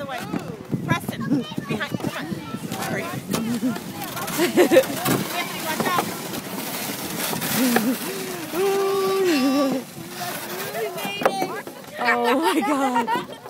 other way. Preston, behind. Come on. Sorry. Anthony, watch out. oh my god.